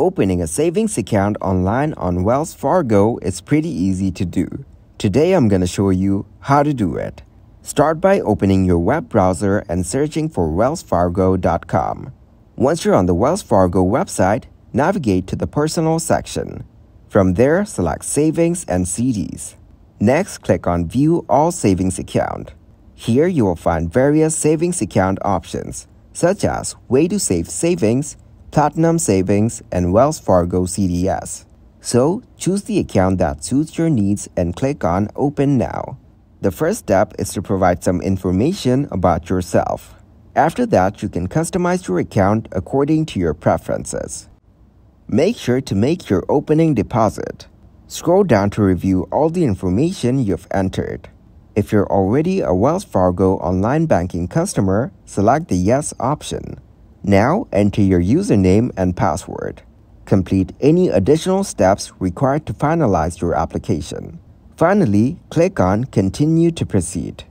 Opening a savings account online on Wells Fargo is pretty easy to do. Today I'm going to show you how to do it. Start by opening your web browser and searching for wellsfargo.com. Once you're on the Wells Fargo website, navigate to the Personal section. From there, select Savings and CDs. Next, click on View All Savings Account. Here you will find various savings account options, such as Way2Save Savings, Platinum Savings, and Wells Fargo CDS. So, choose the account that suits your needs and click on Open Now. The first step is to provide some information about yourself. After that, you can customize your account according to your preferences. Make sure to make your opening deposit. Scroll down to review all the information you've entered. If you're already a Wells Fargo online banking customer, select the Yes option. Now enter your username and password. Complete any additional steps required to finalize your application. Finally, click on Continue to proceed.